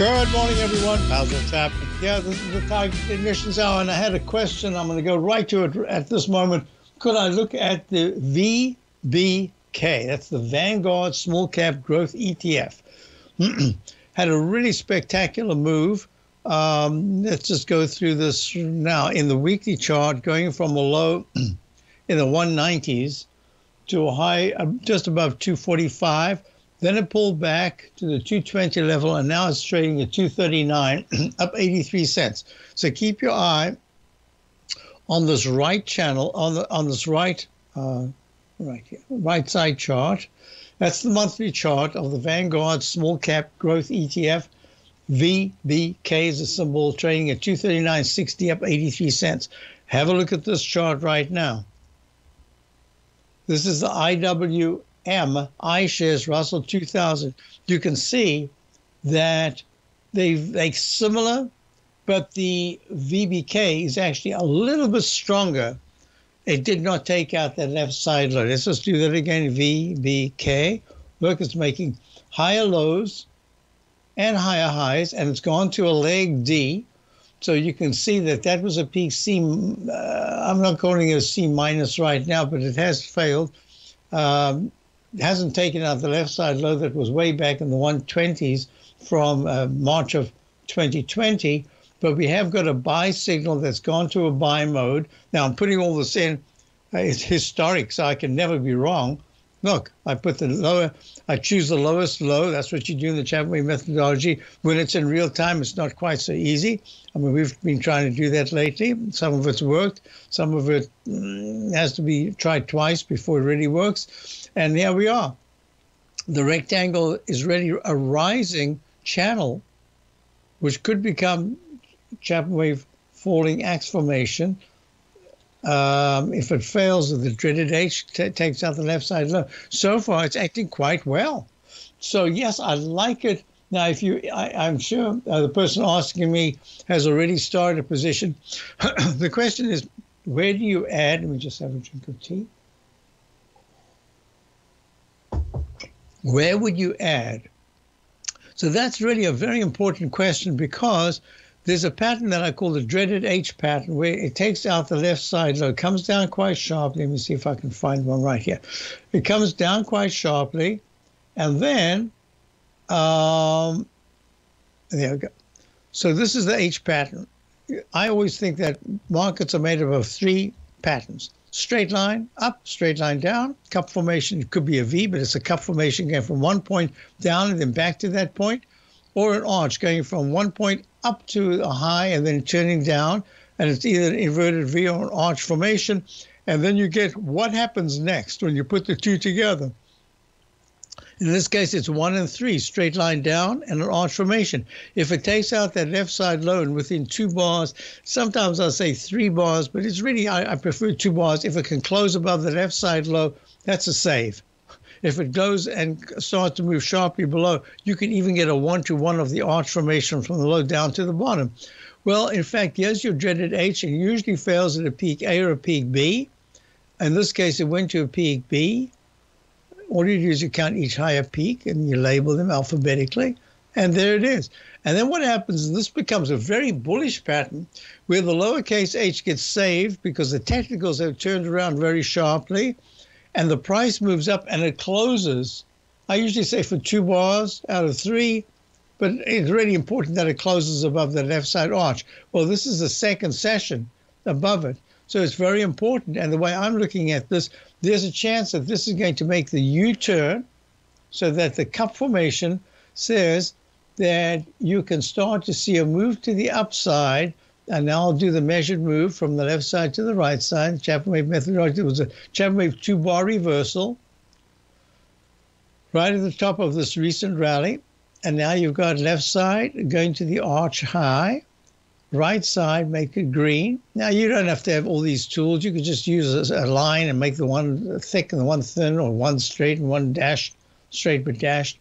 Good morning, everyone. Basil happening? Yeah, this is the Tiger Technicians Hour, and I had a question. I'm going to go right to it at this moment. Could I look at the VBK? That's the Vanguard Small Cap Growth ETF. had a really spectacular move. Um, let's just go through this now. In the weekly chart, going from a low in the 190s to a high just above 245 then it pulled back to the 220 level, and now it's trading at 239, up 83 cents. So keep your eye on this right channel, on the on this right, uh, right here, right side chart. That's the monthly chart of the Vanguard Small Cap Growth ETF. VBK is a symbol trading at 239.60, up 83 cents. Have a look at this chart right now. This is the IW M iShares Russell 2000, you can see that they they similar, but the VBK is actually a little bit stronger. It did not take out that left side low. Let's just do that again. VBK. Look, it's making higher lows and higher highs, and it's gone to a leg D. So you can see that that was a peak C. Uh, I'm not calling it a C minus right now, but it has failed. Um, hasn't taken out the left side low that was way back in the 120s from uh, March of 2020, but we have got a buy signal that's gone to a buy mode. Now I'm putting all this in. Uh, it's historic, so I can never be wrong. Look, I put the lower, I choose the lowest low. That's what you do in the Chapman methodology. When it's in real time, it's not quite so easy. I mean, we've been trying to do that lately. Some of it's worked. Some of it mm, has to be tried twice before it really works. And there we are. The rectangle is really a rising channel, which could become Chapman Wave falling axe formation um, if it fails, the dreaded H takes out the left side low. So far, it's acting quite well. So yes, I like it. Now, if you, I, am sure uh, the person asking me has already started a position. the question is, where do you add? Let me just have a drink of tea. Where would you add? So that's really a very important question because there's a pattern that I call the dreaded H pattern where it takes out the left side low, comes down quite sharply. Let me see if I can find one right here. It comes down quite sharply, and then um, there we go. So this is the H pattern. I always think that markets are made up of three patterns. Straight line up, straight line down, cup formation. It could be a V, but it's a cup formation going from one point down and then back to that point or an arch going from one point up to a high and then turning down. And it's either an inverted V or an arch formation. And then you get what happens next when you put the two together. In this case, it's one and three, straight line down and an arch formation. If it takes out that left side low and within two bars, sometimes I'll say three bars, but it's really, I, I prefer two bars. If it can close above the left side low, that's a save. If it goes and starts to move sharply below, you can even get a one to one of the arch formation from the low down to the bottom. Well, in fact, yes, your dreaded H and usually fails at a peak A or a peak B. In this case, it went to a peak B. All you do is you count each higher peak and you label them alphabetically, and there it is. And then what happens is this becomes a very bullish pattern where the lowercase h gets saved because the technicals have turned around very sharply and the price moves up and it closes. I usually say for two bars out of three, but it's really important that it closes above the left side arch. Well, this is the second session above it. So it's very important. And the way I'm looking at this, there's a chance that this is going to make the U turn so that the cup formation says that you can start to see a move to the upside and now I'll do the measured move from the left side to the right side. Chapman wave methodology was a Chapman wave two bar reversal right at the top of this recent rally. And now you've got left side going to the arch high. Right side, make it green. Now, you don't have to have all these tools. You could just use a, line and make the one thick and the one thin, or one straight and one dashed, straight but dashed.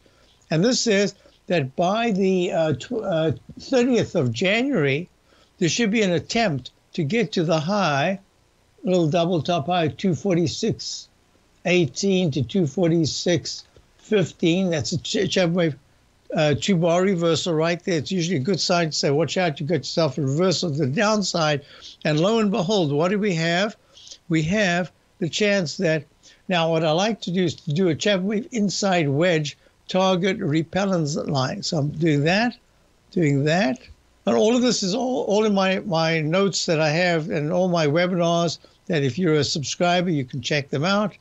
And this says that by the uh, tw- uh, 30th of January, there should be an attempt to get to the high, little double top high, 246. 18 to 246 15. That's a Chapman wave uh, two bar reversal right there. It's usually a good sign to say, watch out, you got yourself a reversal to the downside. And lo and behold, what do we have? We have the chance that now what I like to do is to do a Chapman wave inside wedge target repellence line. So I'm doing that, doing that. And all of this is all, all in my, my notes that I have and all my webinars that if you're a subscriber, you can check them out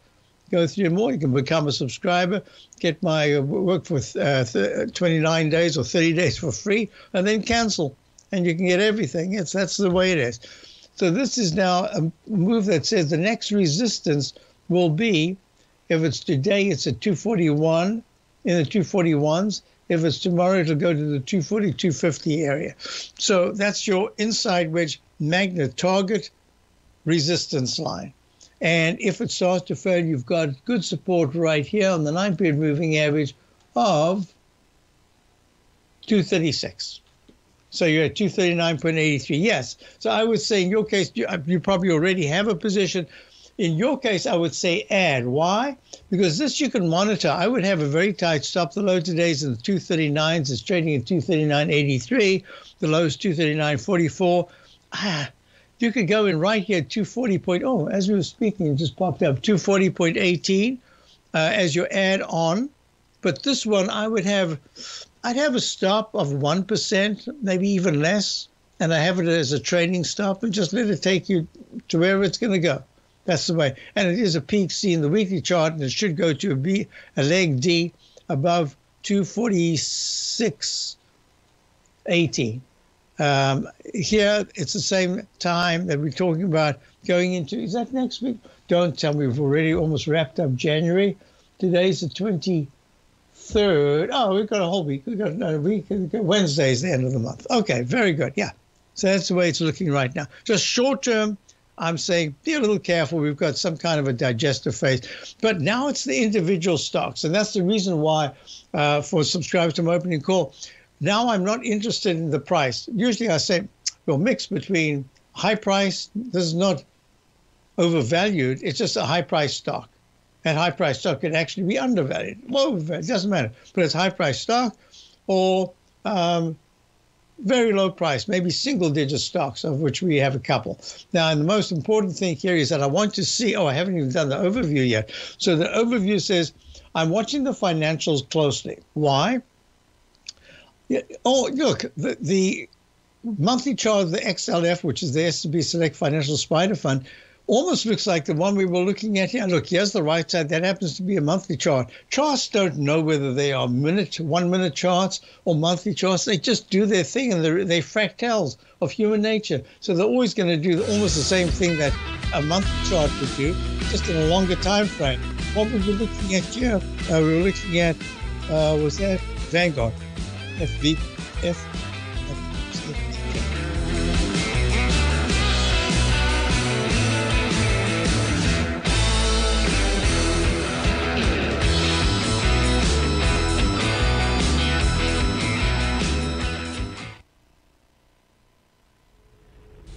go through more. You can become a subscriber, get my uh, work for uh, 29 days or 30 days for free, and then cancel, and you can get everything. It's that's the way it is. So this is now a move that says the next resistance will be, if it's today, it's at 241 in the 241s. If it's tomorrow, it'll go to the 240, 250 area. So that's your inside wedge magnet target resistance line. And if it starts to fail, you've got good support right here on the nine period moving average of 236. So you're at 239.83. Yes. So I would say in your case, you, you, probably already have a position. In your case, I would say add. Why? Because this you can monitor. I would have a very tight stop. The low today is in the 239s. It's trading at 239.83. The low is 239.44. Ah, you could go in right here, 240. Oh, as we were speaking, it just popped up 240.18 uh, as your add on. But this one, I would have, I'd have a stop of 1%, maybe even less. And I have it as a trading stop and just let it take you to wherever it's going to go. That's the way. And it is a peak C in the weekly chart, and it should go to a B, a leg D above 246.18. Um, here, it's the same time that we're talking about going into. Is that next week? Don't tell me we've already almost wrapped up January. Today's the 23rd. Oh, we've got a whole week. We've got another week. Wednesday is the end of the month. Okay, very good. Yeah. So that's the way it's looking right now. Just short term, I'm saying be a little careful. We've got some kind of a digestive phase. But now it's the individual stocks. And that's the reason why, uh, for subscribers to my opening call, now I'm not interested in the price. Usually I say, well, mix between high price, this is not overvalued, it's just a high price stock. And high price stock can actually be undervalued. Well, it doesn't matter, but it's high price stock or um, very low price, maybe single digit stocks, of which we have a couple. Now, and the most important thing here is that I want to see, oh, I haven't even done the overview yet. So the overview says, I'm watching the financials closely. Why? Yeah. Oh, look, the, the monthly chart of the XLF, which is the S&P Select Financial Spider Fund, almost looks like the one we were looking at here. Look, here's the right side. That happens to be a monthly chart. Charts don't know whether they are minute, one minute charts or monthly charts. They just do their thing and they're, they're fractals of human nature. So they're always going to do almost the same thing that a monthly chart would do, just in a longer time frame. What we were looking at here, uh, we were looking at, uh, was that Vanguard. FV, F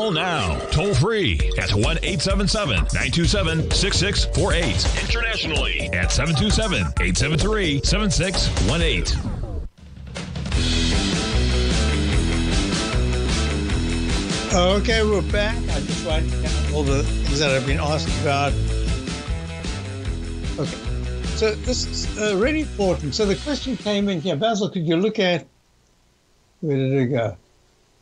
Call now, toll free at 1 877 927 6648. Internationally at 727 873 7618. Okay, we're back. I just write down all the things that I've been asked about. Okay, so this is uh, really important. So the question came in here, Basil. Could you look at where did it go?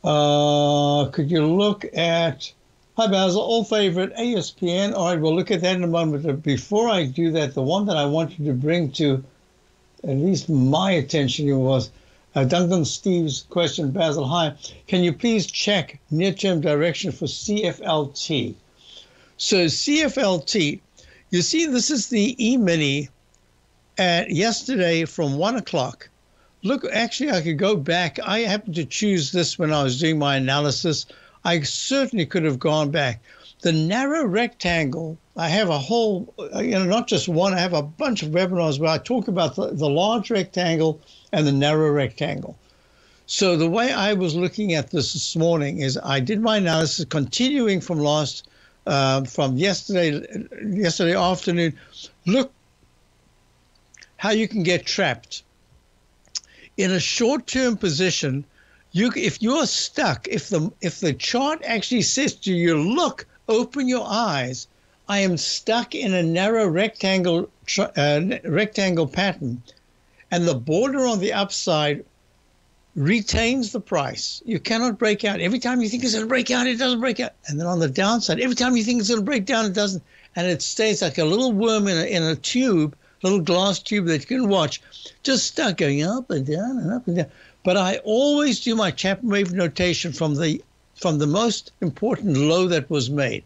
Uh, could you look at Hi Basil, old favorite ESPN. All right, we'll look at that in a moment. But before I do that, the one that I wanted to bring to at least my attention was uh, Duncan Steve's question, Basil. Hi, can you please check near-term direction for CFLT? So CFLT, you see, this is the E-mini at yesterday from one o'clock. Look, actually, I could go back. I happened to choose this when I was doing my analysis. I certainly could have gone back. The narrow rectangle, I have a whole, you know, not just one, I have a bunch of webinars where I talk about the, the large rectangle and the narrow rectangle. So the way I was looking at this this morning is I did my analysis continuing from last, uh, from yesterday, yesterday afternoon. Look how you can get trapped in a short-term position. You, if you're stuck, if the if the chart actually says to you, look, open your eyes, I am stuck in a narrow rectangle uh, rectangle pattern, and the border on the upside retains the price. You cannot break out. Every time you think it's going to break out, it doesn't break out. And then on the downside, every time you think it's going to break down, it doesn't. And it stays like a little worm in a, in a tube, little glass tube that you can watch, just stuck going up and down and up and down. But I always do my Chapman wave notation from the from the most important low that was made.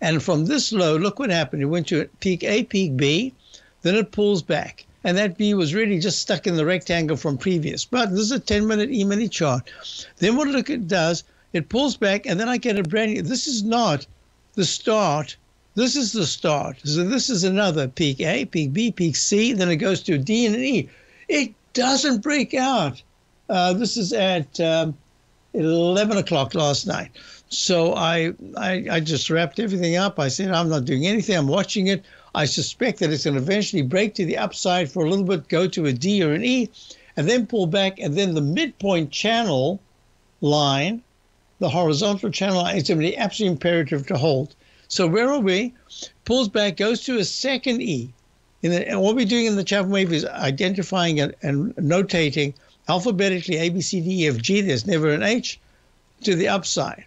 And from this low, look what happened. It went to peak A, peak B, then it pulls back and that B was really just stuck in the rectangle from previous. But this is a 10 minute E-mini chart. Then what it does, it pulls back, and then I get a brand new. This is not the start. This is the start. So this is another peak A, peak B, peak C. Then it goes to D and E. It doesn't break out. Uh, this is at um, 11 o'clock last night. So I, I I just wrapped everything up. I said I'm not doing anything. I'm watching it. I suspect that it's going to eventually break to the upside for a little bit, go to a D or an E, and then pull back. And then the midpoint channel line, the horizontal channel line, is going to be absolutely imperative to hold. So where are we? Pulls back, goes to a second E. The, and what we're doing in the Chapman wave is identifying and, and notating alphabetically A, B, C, D, E, F, G. There's never an H. to the upside.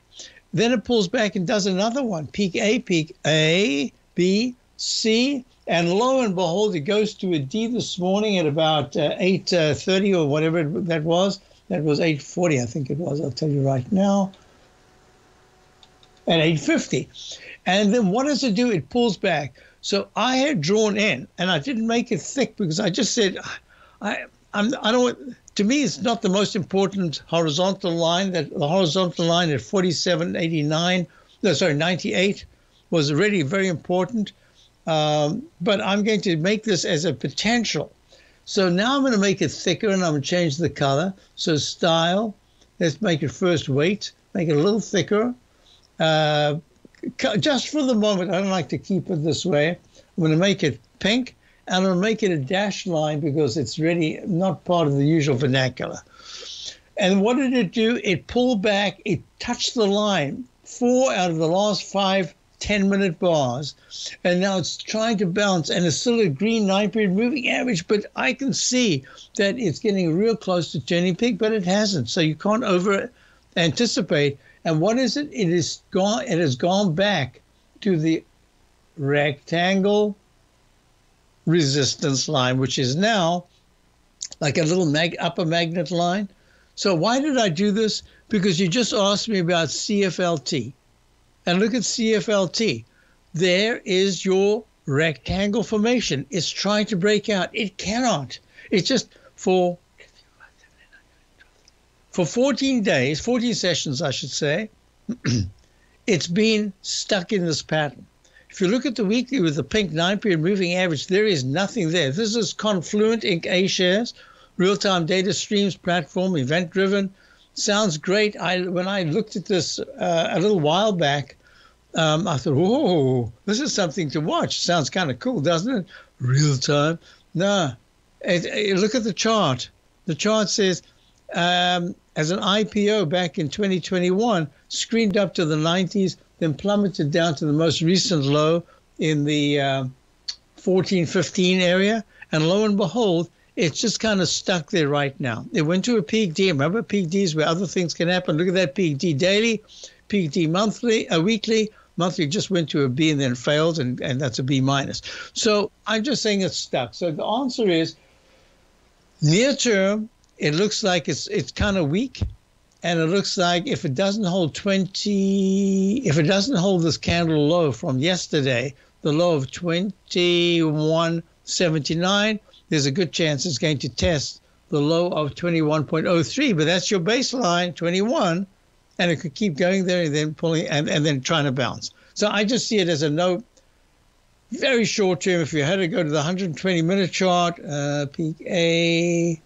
Then it pulls back and does another one, peak A, peak A, B, C, and lo and behold, it goes to a D this morning at about uh, 8.30 uh, or whatever that was. That was 8.40, I think it was. I'll tell you right now. At 8.50. And then what does it do? It pulls back. So I had drawn in, and I didn't make it thick because I just said, I, I'm, I don't. To me, it's not the most important horizontal line. That the horizontal line at 47.89, no, sorry, 98 was already very important. Um, but I'm going to make this as a potential. So now I'm going to make it thicker and I'm going to change the color. So style, let's make it first weight, make it a little thicker. Uh, just for the moment, I don't like to keep it this way. I'm going to make it pink and I'm going to make it a dashed line because it's really not part of the usual vernacular. And what did it do? It pulled back, it touched the line. Four out of the last five 10 minute bars. And now it's trying to bounce, and it's still a green nine period moving average, but I can see that it's getting real close to turning peak, but it hasn't. So you can't over anticipate. And what is it? It is gone, it has gone back to the rectangle resistance line, which is now like a little mag- upper magnet line. So why did I do this? Because you just asked me about CFLT and look at CFLT. There is your rectangle formation. It's trying to break out. It cannot. It's just for for 14 days, 14 sessions, I should say, it's been stuck in this pattern. If you look at the weekly with the pink nine period moving average, there is nothing there. This is Confluent Inc. A shares, real time data streams platform, event driven sounds great. I when I looked at this uh, a little while back, um, I thought, whoa, this is something to watch. Sounds kind of cool, doesn't it? Real time. No, it, it, look at the chart. The chart says um, as an IPO back in 2021, screened up to the 90s, then plummeted down to the most recent low in the uh, 14, 15 area. And lo and behold, it's just kind of stuck there right now. It went to a peak D. Remember peak D where other things can happen. Look at that peak D daily, peak D monthly, a uh, weekly. Monthly just went to a B and then failed, and, and that's a B minus. So I'm just saying it's stuck. So the answer is near term, it looks like it's it's kind of weak, and it looks like if it doesn't hold 20, if it doesn't hold this candle low from yesterday, the low of 21.79 there's a good chance it's going to test the low of 21.03. But that's your baseline, 21, and it could keep going there and then pulling and, and then trying to bounce. So I just see it as a no, very short term. If you had to go to the 120 minute chart, uh, peak A,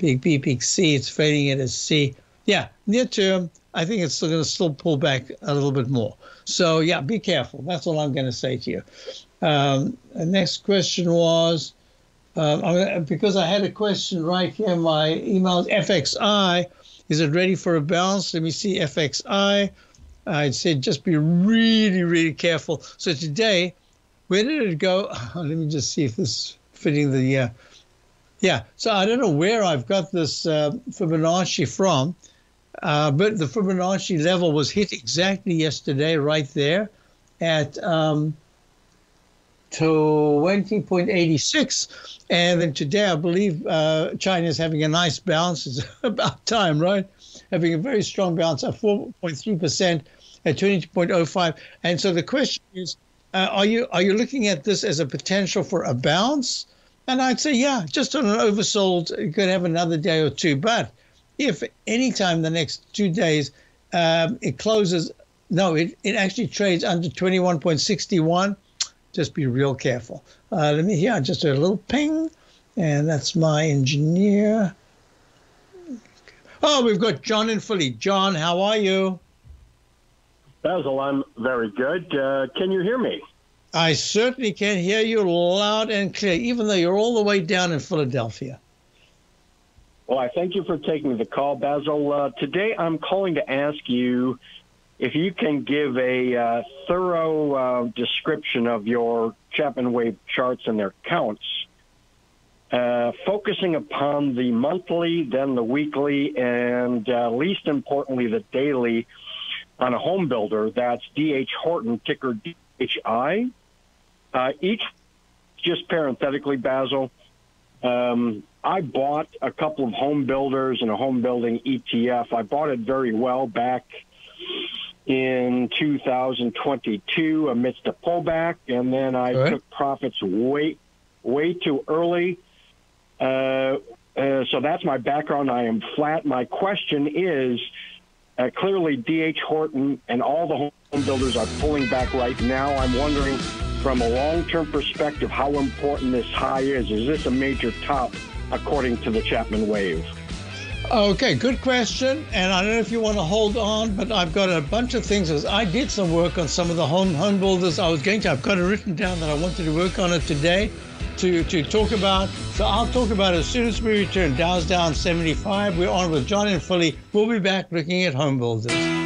peak B, big C, it's fading it as C. Yeah, near term, I think it's going to still pull back a little bit more. So yeah, be careful. That's all I'm going to say to you. Um, the next question was um, because I had a question right here. My email FXI. Is it ready for a bounce? Let me see FXI. I said just be really, really careful. So today, where did it go? Let me just see if this is fitting the. Uh, yeah, so I don't know where I've got this uh, Fibonacci from, uh, but the Fibonacci level was hit exactly yesterday, right there, at um, 20.86. And then today, I believe uh, China is having a nice bounce. It's about time, right? Having a very strong bounce at 4.3% at 22.05. And so the question is, uh, are you are you looking at this as a potential for a bounce? And I'd say, yeah, just on an oversold, you could have another day or two. But if anytime the next two days um, it closes, no, it, it actually trades under 21.61 just be real careful. Uh, let me hear just a little ping, and that's my engineer. Oh, we've got John and Philly. John, how are you? Basil, I'm very good. Uh, can you hear me? I certainly can hear you loud and clear, even though you're all the way down in Philadelphia. Well, I thank you for taking the call, Basil. Uh, today I'm calling to ask you if you can give a uh, thorough uh, description of your Chapman wave charts and their counts, uh, focusing upon the monthly, then the weekly, and uh, least importantly, the daily on a home builder. That's DH Horton, ticker DHI. Uh, each, just parenthetically, Basil, um, I bought a couple of home builders and a home building ETF. I bought it very well back in 2022 amidst a pullback, and then I right. took profits way, way too early. Uh, uh, so that's my background. I am flat. My question is uh, clearly DH Horton and all the home builders are pulling back right now. I'm wondering from a long term perspective how important this high is. Is this a major top according to the Chapman wave? Okay, good question. And I don't know if you want to hold on, but I've got a bunch of things. As I did some work on some of the home home builders I was going to. I've got it written down that I wanted to work on it today to, to talk about. So I'll talk about it as soon as we return. Dow's down 75. We're on with John and Philly. We'll be back looking at home builders.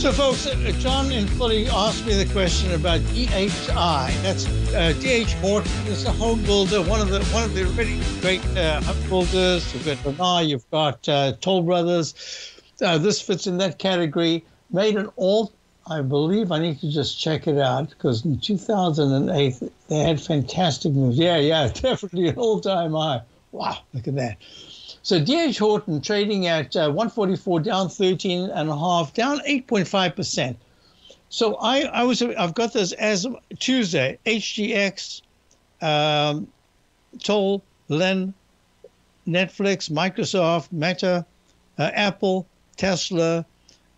So, folks, uh, John and Philly asked me the question about DHI. That's uh, DH Horton. It's a home builder, one of the one of the really great uh, home builders. You've got Lennar, you've got uh, Toll Brothers. Uh, this fits in that category. Made an all, I believe. I need to just check it out because in 2008 they had fantastic moves. Yeah, yeah, definitely an all-time high. Wow, look at that. So DH Horton trading at uh, 144, down 13 and a half, down 8.5 percent. So I, I was I've got this as Tuesday HGX, um, Toll, Len, Netflix, Microsoft, Meta, uh, Apple, Tesla,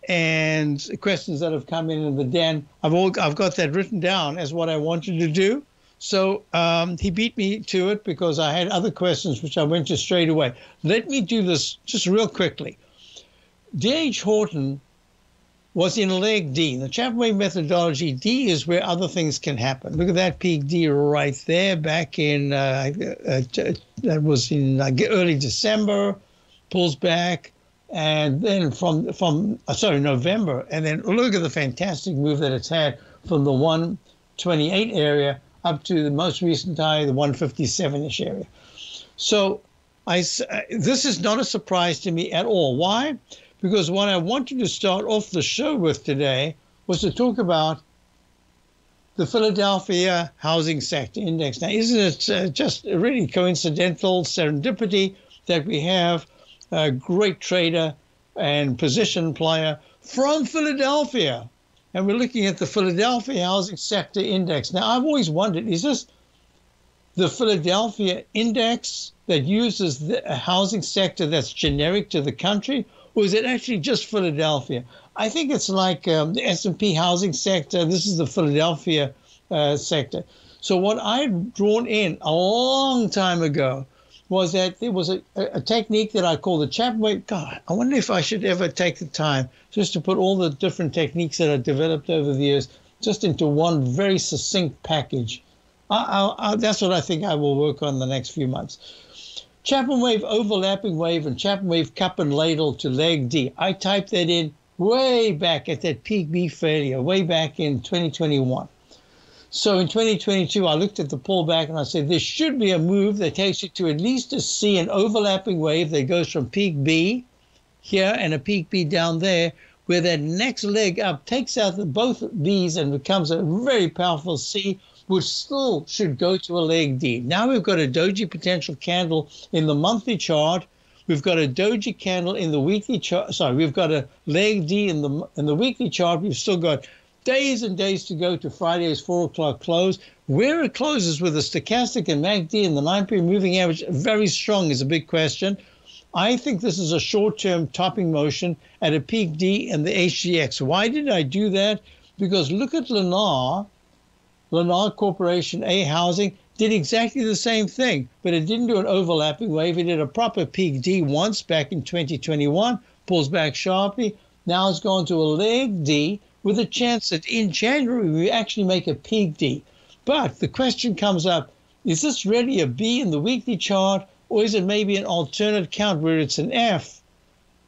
and questions that have come in in the den. I've all I've got that written down as what I wanted to do. So um, he beat me to it because I had other questions which I went to straight away. Let me do this just real quickly. D.H. Horton was in leg D. The Chapman methodology, D is where other things can happen. Look at that peak D right there back in, uh, uh, that was in uh, early December, pulls back. And then from, from uh, sorry, November. And then look at the fantastic move that it's had from the 128 area up to the most recent high, the 157 ish area. So I, uh, this is not a surprise to me at all. Why? because what I wanted to start off the show with today was to talk about the Philadelphia Housing Sector Index. Now, isn't it uh, just really coincidental serendipity that we have a great trader and position player from Philadelphia? And we're looking at the Philadelphia Housing Sector Index. Now, I've always wondered is this the Philadelphia Index that uses the housing sector that's generic to the country, or is it actually just Philadelphia? I think it's like um, the S&P housing sector. This is the Philadelphia uh, sector. So what I'd drawn in a long time ago was that there was a, a technique that I call the Chapman. Wave. God, I wonder if I should ever take the time just to put all the different techniques that I developed over the years just into one very succinct package. I, I, that's what I think I will work on the next few months. Chapman wave overlapping wave and Chapman wave cup and ladle to leg D. I typed that in way back at that peak B failure, way back in 2021. So in 2022, I looked at the pullback and I said there should be a move that takes you to at least a C, an overlapping wave that goes from peak B here and a peak B down there, where that next leg up takes out the, both B's and becomes a very powerful C which still should go to a leg D. Now we've got a doji potential candle in the monthly chart. We've got a doji candle in the weekly chart. Sorry, we've got a leg D in the in the weekly chart. We've still got days and days to go to Friday's four o'clock close. Where it closes with a stochastic and MACD and the nine period moving average very strong is a big question. I think this is a short term topping motion at a peak D and the HGX. Why did I do that? Because look at Lennar Lennar Corporation A Housing did exactly the same thing, but it didn't do an overlapping wave. It did a proper peak D once back in 2021, pulls back sharply. Now it's gone to a leg D with a chance that in January we actually make a peak D. But the question comes up is this really a B in the weekly chart, or is it maybe an alternate count where it's an F?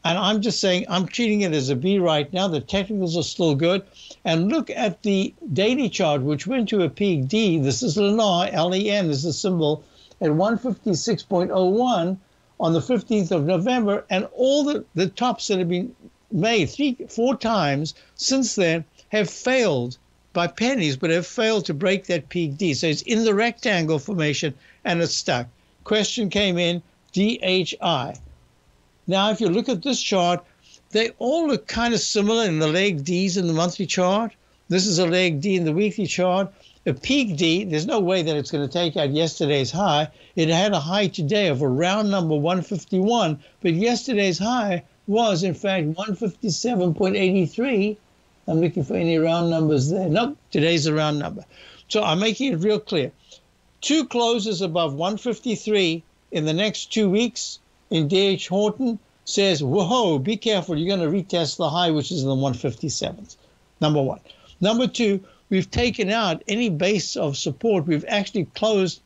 And I'm just saying, I'm treating it as a B right now. The technicals are still good. And look at the daily chart, which went to a peak D. This is Lennar, L-E-N is the symbol, at 156.01 on the 15th of November. And all the, the tops that have been made three, four times since then have failed by pennies, but have failed to break that peak D. So it's in the rectangle formation and it's stuck. Question came in, DHI. Now, if you look at this chart, they all look kind of similar in the leg Ds in the monthly chart. This is a leg D in the weekly chart. A peak D, there's no way that it's going to take out yesterday's high. It had a high today of around number 151, but yesterday's high was, in fact, 157.83. I'm looking for any round numbers there. Nope, today's a round number. So I'm making it real clear. Two closes above 153 in the next two weeks in DH Horton says, whoa, be careful, you're going to retest the high, which is in the 157s. Number one. Number two, we've taken out any base of support. We've actually closed,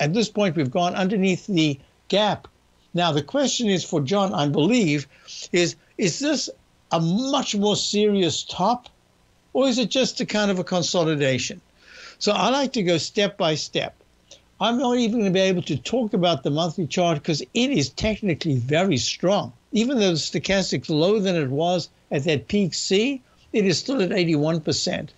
at this point, we've gone underneath the gap. Now, the question is for John, I believe, is is this a much more serious top, or is it just a kind of a consolidation? So I like to go step by step. I'm not even going to be able to talk about the monthly chart because it is technically very strong. Even though the stochastic's lower than it was at that peak C, it is still at 81%.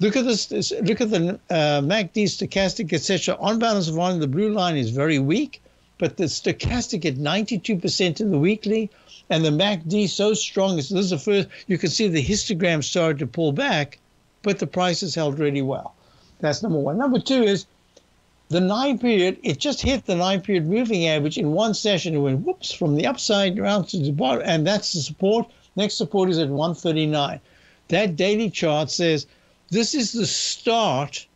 Look at this. Look at the uh, MACD stochastic, etc. On balance of volume, the blue line is very weak. But the stochastic at 92% in the weekly, and the MACD so strong. This is the first, you can see the histogram started to pull back, but the price has held really well. That's number one. Number two is the nine period, it just hit the nine period moving average in one session. It went whoops from the upside around to the bottom, and that's the support. Next support is at 139. That daily chart says this is the start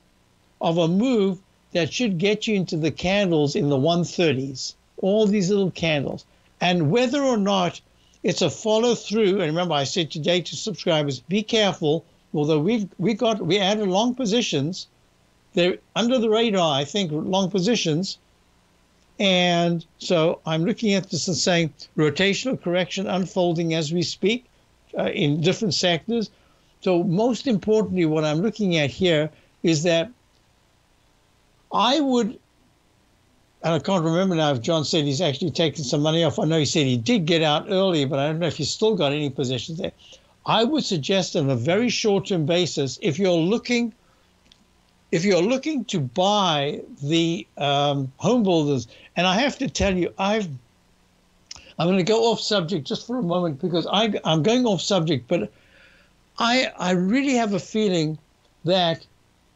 of a move that should get you into the candles in the 130s, all these little candles. And whether or not it's a follow through, and remember I said today to subscribers, be careful. Although we've we got we added long positions, they're under the radar. I think long positions, and so I'm looking at this and saying rotational correction unfolding as we speak uh, in different sectors. So most importantly, what I'm looking at here is that I would and I can't remember now if John said he's actually taken some money off. I know he said he did get out early, but I don't know if he's still got any positions there. I would suggest on a very short-term basis, if you're looking, if you're looking to buy the um, home builders, and I have to tell you, I've, I'm going to go off subject just for a moment because I, I'm going off subject, but I, I really have a feeling that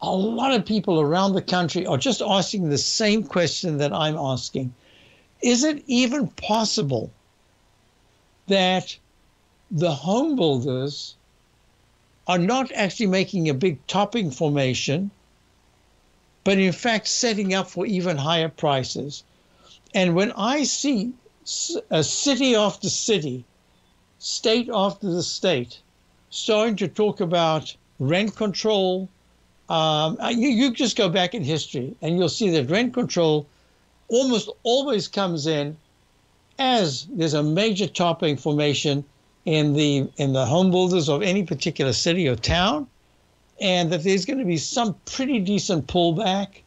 a lot of people around the country are just asking the same question that I'm asking. Is it even possible that the home builders are not actually making a big topping formation, but in fact setting up for even higher prices? And when I see a city after city, state after the state, starting to talk about rent control, um, you, you just go back in history and you'll see that rent control almost always comes in as there's a major topping formation in the in the home builders of any particular city or town, and that there's going to be some pretty decent pullback.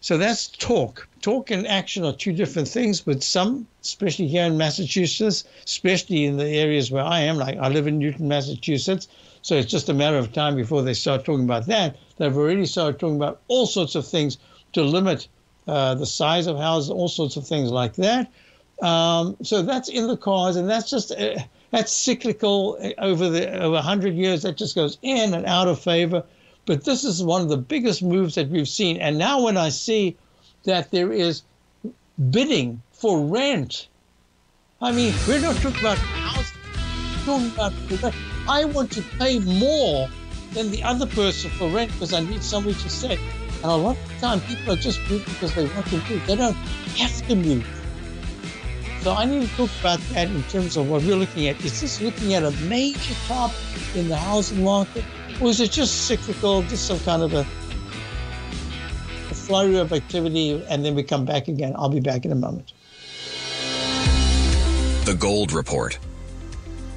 So that's talk. Talk and action are two different things, but some, especially here in Massachusetts, especially in the areas where I am, like I live in Newton, Massachusetts, so it's just a matter of time before they start talking about that. They've already started talking about all sorts of things to limit uh, the size of houses, all sorts of things like that. Um, so that's in the cards, and that's just uh, that's cyclical uh, over the over 100 years. That just goes in and out of favor. But this is one of the biggest moves that we've seen. And now when I see that there is bidding for rent, I mean, we're not talking about house, talking about I want to pay more than the other person for rent because I need somewhere to stay. And a lot of the time, people are just moving because they want to move. They don't have to move. So I need to talk about that in terms of what we're looking at. Is this looking at a major top in the housing market, or is it just cyclical, just some kind of a, a flurry of activity, and then we come back again? I'll be back in a moment. The Gold Report.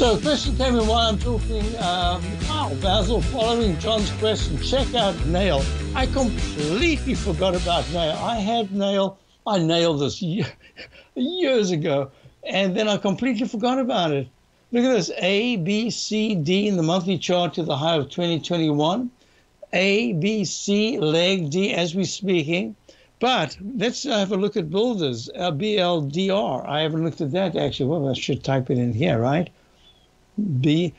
So, question came in while I'm talking. Um, wow, Basil, following John's question, check out Nail. I completely forgot about Nail. I had Nail, I nailed this year, years ago, and then I completely forgot about it. Look at this A, B, C, D in the monthly chart to the high of 2021. A, B, C, leg D as we're speaking. But let's have a look at builders, uh, BLDR. I haven't looked at that actually. Well, I should type it in here, right? B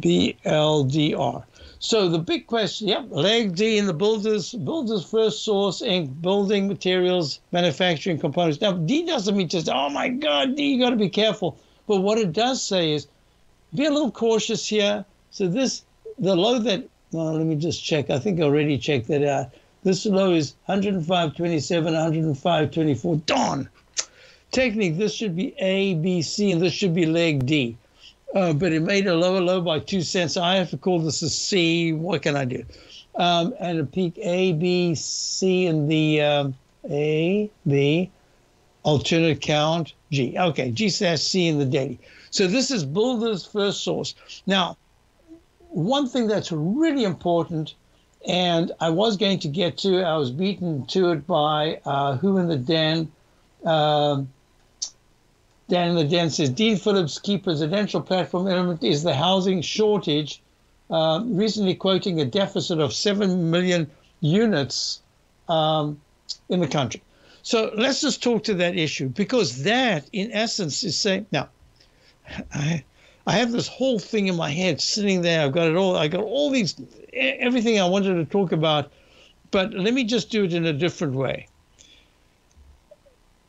B L D R. So the big question, yep, leg D in the builders, Builders FirstSource Inc. building materials, manufacturing components. Now D doesn't mean just oh my God, D, you got to be careful. But what it does say is be a little cautious here. So this the low that well, let me just check. I think I already checked that out. This low is 105.27, 105.24. Darn! Technically, this should be A, B, C, and this should be leg D. Uh, but it made a lower low by two cents. I have to call this a C. What can I do? Um, and a peak A, B, C and the um, A, B, alternate count, G. Okay, G slash C in the daily. So this is Builders FirstSource. Now, one thing that's really important, and I was going to get to, I was beaten to it by uh, Who in the Den. Um, Dan in the Den says Dean Phillips' key presidential platform element is the housing shortage, uh, recently quoting a deficit of 7 million units um, in the country. So let's just talk to that issue because that, in essence, is saying now, I, I have this whole thing in my head sitting there. I've got it all. I got all these, everything I wanted to talk about, but let me just do it in a different way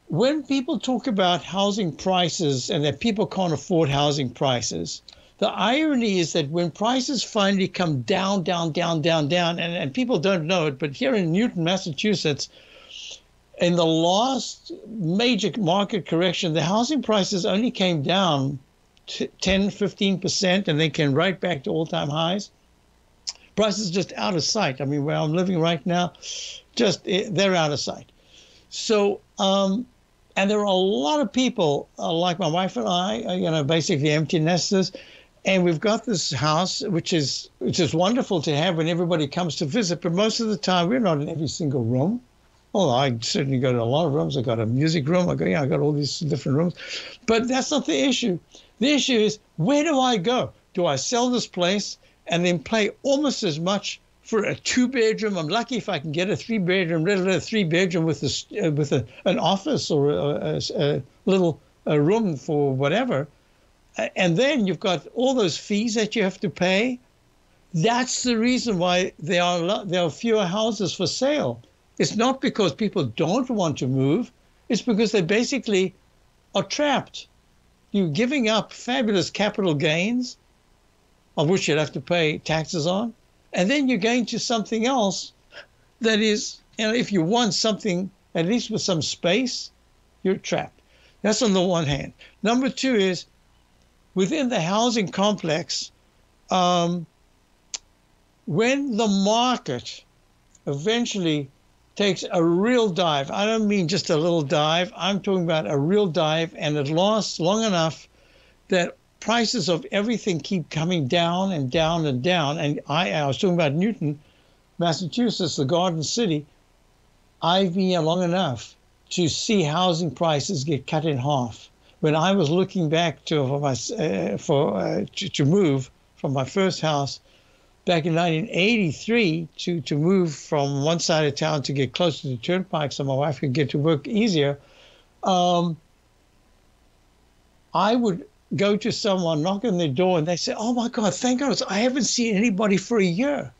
when people talk about housing prices and that people can't afford housing prices, the irony is that when prices finally come down, down, down, down, down, and, and people don't know it, but here in Newton, Massachusetts, in the last major market correction, the housing prices only came down 10, 15%, and they came right back to all time highs. Prices just out of sight. I mean, where I'm living right now, just eh, they're out of sight. So, um, and there are a lot of people uh, like my wife and I, uh, you know, basically empty nesters. And we've got this house, which is which is wonderful to have when everybody comes to visit. But most of the time, we're not in every single room. Well, I certainly go to a lot of rooms. I got a music room. I got yeah, I got all these different rooms. But that's not the issue. The issue is where do I go? Do I sell this place and then pay almost as much for a two bedroom. I'm lucky if I can get a three bedroom, a three bedroom with a uh, with a, an office or a, a, a little a room for whatever. And then you've got all those fees that you have to pay. That's the reason why there are there are fewer houses for sale. It's not because people don't want to move. It's because they basically are trapped. You're giving up fabulous capital gains, of which you'd have to pay taxes on and then you're going to something else that is, you know, if you want something at least with some space, you're trapped. That's on the one hand. Number two is within the housing complex, um, when the market eventually takes a real dive, I don't mean just a little dive, I'm talking about a real dive, and it lasts long enough that prices of everything keep coming down and down and down. And I, I was talking about Newton, Massachusetts, the Garden City. I've been here long enough to see housing prices get cut in half. When I was looking back to for my uh, for uh, to, to move from my first house back in 1983 to, to move from one side of town to get closer to the turnpike so my wife could get to work easier, um, I would go to someone, knock on their door, and they say, "Oh my God, thank God, I haven't seen anybody for a year."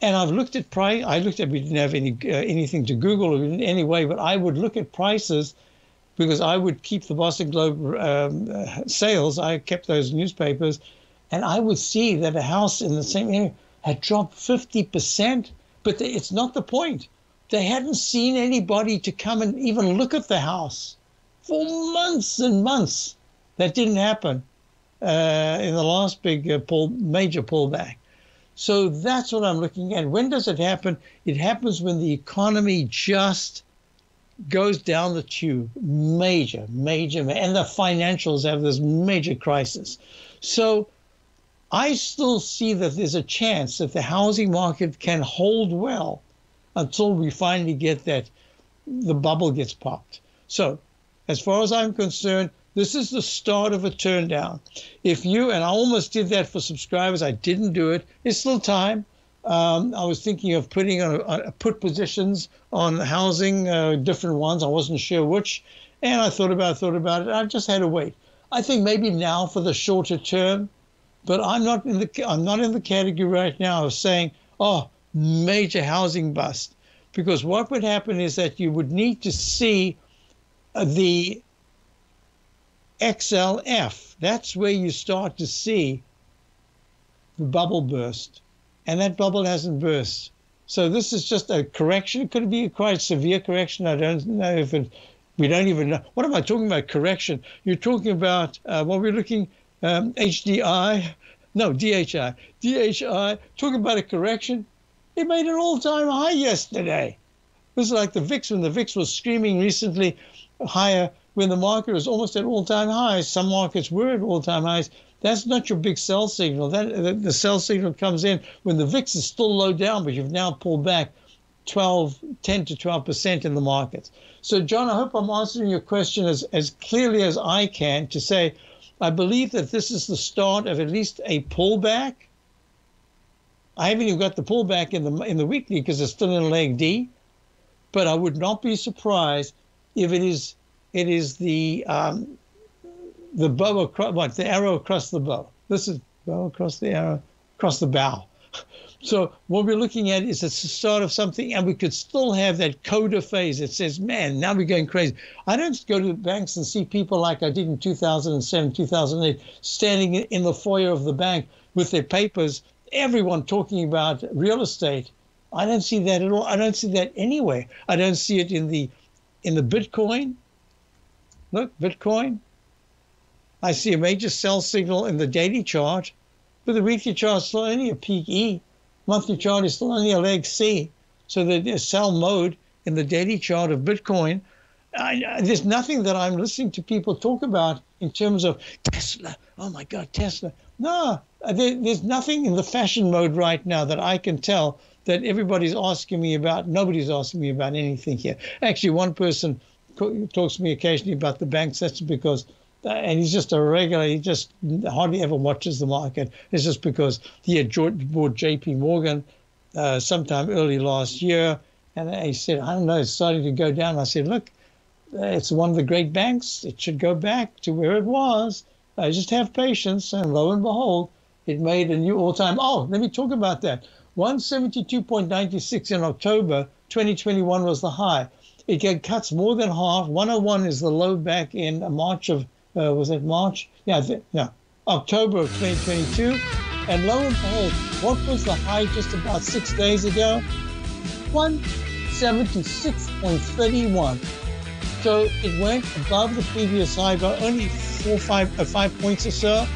And I've looked at price. I looked at. We didn't have any uh, anything to Google in any way, but I would look at prices because I would keep the Boston Globe um, uh, sales. I kept those newspapers, and I would see that a house in the same area had dropped fifty percent. But they, it's not the point. They hadn't seen anybody to come and even look at the house for months and months. That didn't happen uh, in the last big uh, pull, major pullback. So that's what I'm looking at. When does it happen? It happens when the economy just goes down the tube, major, major, and the financials have this major crisis. So I still see that there's a chance that the housing market can hold well until we finally get that the bubble gets popped. So, as far as I'm concerned, this is the start of a turn down. If you, and I almost did that for subscribers, I didn't do it. It's still time. Um, I was thinking of putting on, a, put positions on housing, uh, different ones. I wasn't sure which, and I thought about thought about it. I just had to wait. I think maybe now for the shorter term, but I'm not in the I'm not in the category right now of saying, oh, major housing bust, because what would happen is that you would need to see uh, the XLF. That's where you start to see the bubble burst. And that bubble hasn't burst. So this is just a correction. It could be a quite severe correction. I don't know if it, we don't even know. What am I talking about? Correction. You're talking about uh, what we're looking, um, HDI, no, DHI. DHI, talking about a correction. It made an all time high yesterday. It was like the VIX when the VIX was screaming recently higher when the market was almost at all-time highs. Some markets were at all-time highs. That's not your big sell signal. That the sell signal comes in when the VIX is still low down, but you've now pulled back 12, 10 to 12 percent in the markets. So, John, I hope I'm answering your question as, as clearly as I can to say I believe that this is the start of at least a pullback. I haven't even got the pullback in the in the weekly because it's still in leg D, but I would not be surprised if it is it is the um, the bow across what the arrow across the bow. This is bow across the arrow across the bow. So what we're looking at is it's the start of something, and we could still have that coda phase that says, "Man, now we're going crazy." I don't go to banks and see people like I did in 2007, 2008, standing in the foyer of the bank with their papers, everyone talking about real estate. I don't see that at all. I don't see that anywhere. I don't see it in the in the Bitcoin. Look, Bitcoin. I see a major sell signal in the daily chart, but the weekly chart is still only a peak E. Monthly chart is still only a leg C. So the sell mode in the daily chart of Bitcoin, I, there's nothing that I'm listening to people talk about in terms of Tesla. Oh my God, Tesla. No, there, there's nothing in the fashion mode right now that I can tell that everybody's asking me about. Nobody's asking me about anything here. Actually, one person talks to me occasionally about the banks. That's because, Uh, and he's just a regular. He just hardly ever watches the market. It's just because he had bought J.P. Morgan uh, sometime early last year, and he said, I don't know, it's starting to go down. I said, look, uh, it's one of the great banks. It should go back to where it was. I just have patience, and lo and behold, it made a new all-time. Oh, let me talk about that. 172.96 in October 2021 was the high it cuts more than half. 101 is the low back in March of, uh, was it March? Yeah, th- yeah, October of 2022. And lo and behold, what was the high just about six days ago? 176.31. So it went above the previous high by only four, five, uh, five points or so.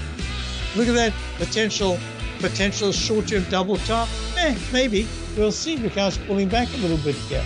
Look at that potential, potential short-term double top. Eh, maybe we'll see because pulling back a little bit here.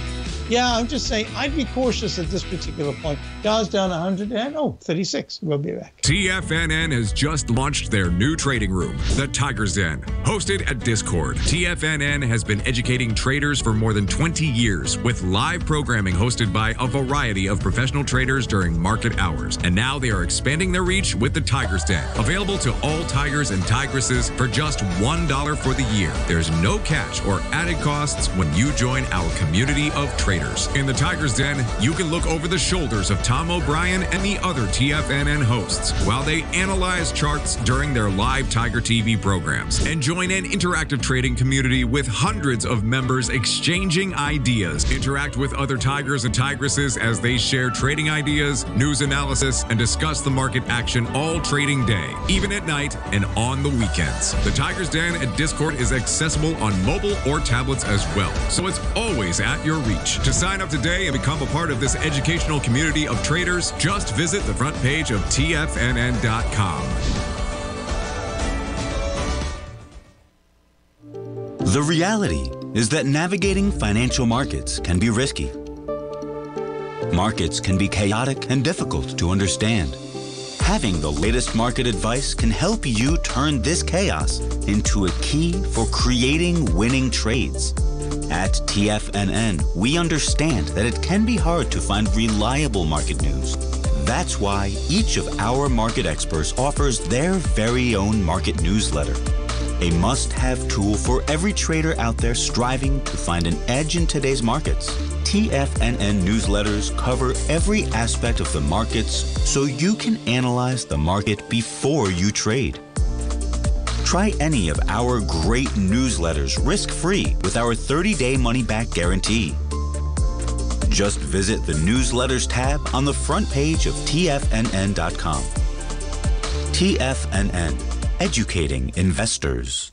Yeah, I'm just saying I'd be cautious at this particular point. Dow's down 100 and oh, 36. We'll be back. TFNN has just launched their new trading room, the Tiger's Den. Hosted at Discord, TFNN has been educating traders for more than 20 years with live programming hosted by a variety of professional traders during market hours. And now they are expanding their reach with the Tiger's Den. Available to all tigers and tigresses for just $1 for the year. There's no catch or added costs when you join our community of traders. In the Tiger's Den, you can look over the shoulders of Tom O'Brien and the other TFNN hosts while they analyze charts during their live Tiger TV programs and join an interactive trading community with hundreds of members exchanging ideas. Interact with other Tigers and Tigresses as they share trading ideas, news analysis, and discuss the market action all trading day, even at night and on the weekends. The Tiger's Den at Discord is accessible on mobile or tablets as well, so it's always at your reach. To sign up today and become a part of this educational community of traders, just visit the front page of TFNN.com. The reality is that navigating financial markets can be risky. Markets can be chaotic and difficult to understand. Having the latest market advice can help you turn this chaos into a key for creating winning trades. At TFNN, we understand that it can be hard to find reliable market news. That's why each of our market experts offers their very own market newsletter. A must have tool for every trader out there striving to find an edge in today's markets. TFNN newsletters cover every aspect of the markets so you can analyze the market before you trade. Try any of our great newsletters risk-free with our 30-day money-back guarantee. Just visit the newsletters tab on the front page of tfnn.com. TFNN, educating investors.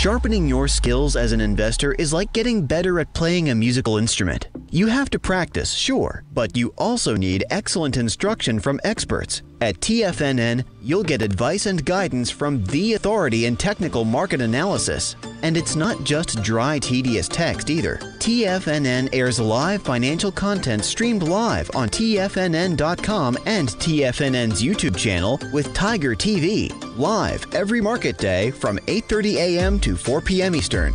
Sharpening your skills as an investor is like getting better at playing a musical instrument. You have to practice, sure, but you also need excellent instruction from experts. At TFNN, you'll get advice and guidance from the authority in technical market analysis. And it's not just dry, tedious text either. TFNN airs live financial content streamed live on TFNN.com and TFNN's YouTube channel with Tiger TV, live every market day from 8.30 a.m. to 4 p.m. Eastern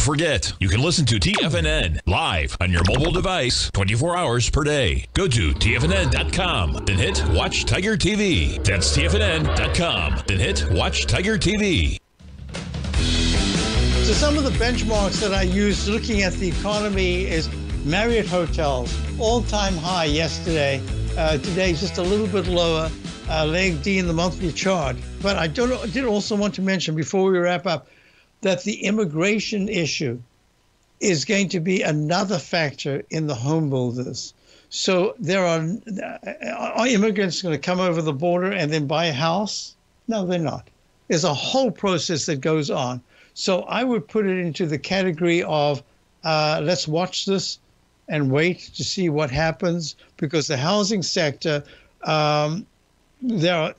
Don't forget, you can listen to TFNN live on your mobile device 24 hours per day. Go to TFNN.com, then hit Watch Tiger TV. That's TFNN.com, then hit Watch Tiger TV. So some of the benchmarks that I use looking at the economy is Marriott Hotels, all-time high yesterday. Uh, today just a little bit lower, uh, leg D in the monthly chart. But I don't, did also want to mention before we wrap up that the immigration issue is going to be another factor in the home builders. So there are are immigrants going to come over the border and then buy a house? No, they're not. There's a whole process that goes on. So I would put it into the category of uh, let's watch this and wait to see what happens because the housing sector, um, there are,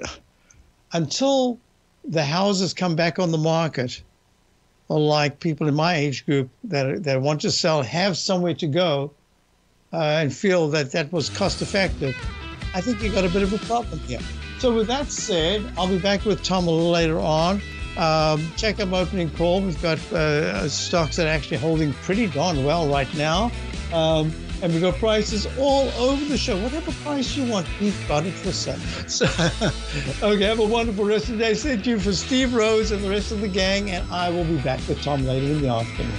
until the houses come back on the market, like people in my age group that, that want to sell have somewhere to go uh, and feel that that was cost effective, I think you got a bit of a problem here. So with that said, I'll be back with Tom a little later on. Um, check my opening call. We've got uh, stocks that are actually holding pretty darn well right now. Um, and we've got prices all over the show. Whatever price you want, we've got it for sale. So, okay, have a wonderful rest of the day. Stay tuned for Steve Rhodes and the rest of the gang, and I will be back with Tom later in the afternoon.